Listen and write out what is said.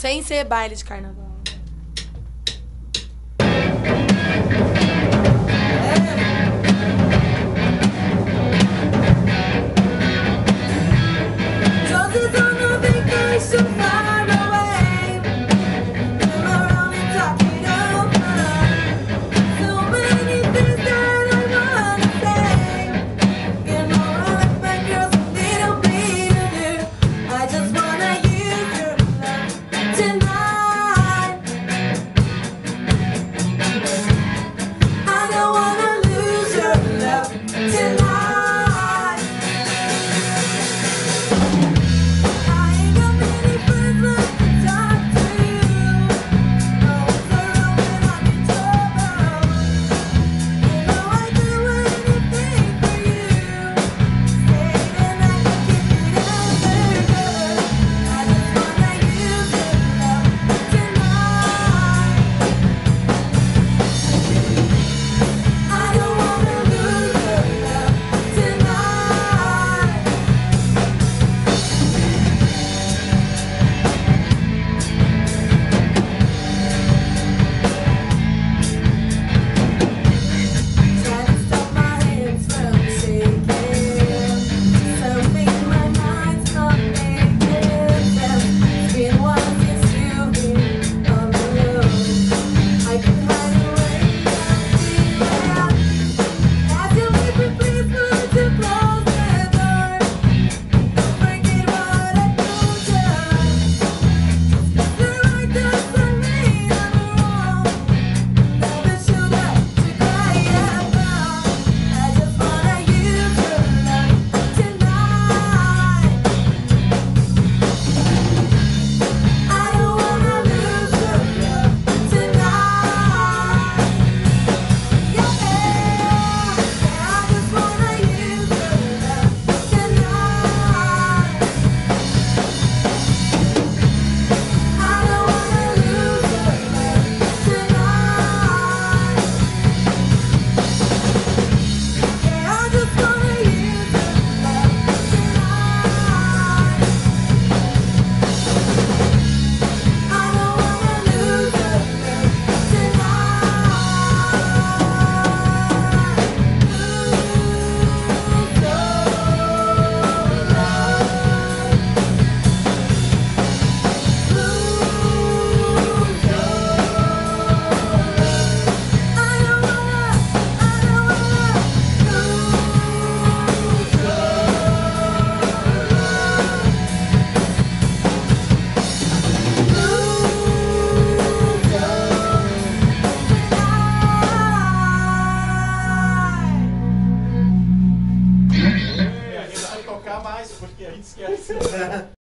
Sem ser baile de carnaval. Yes.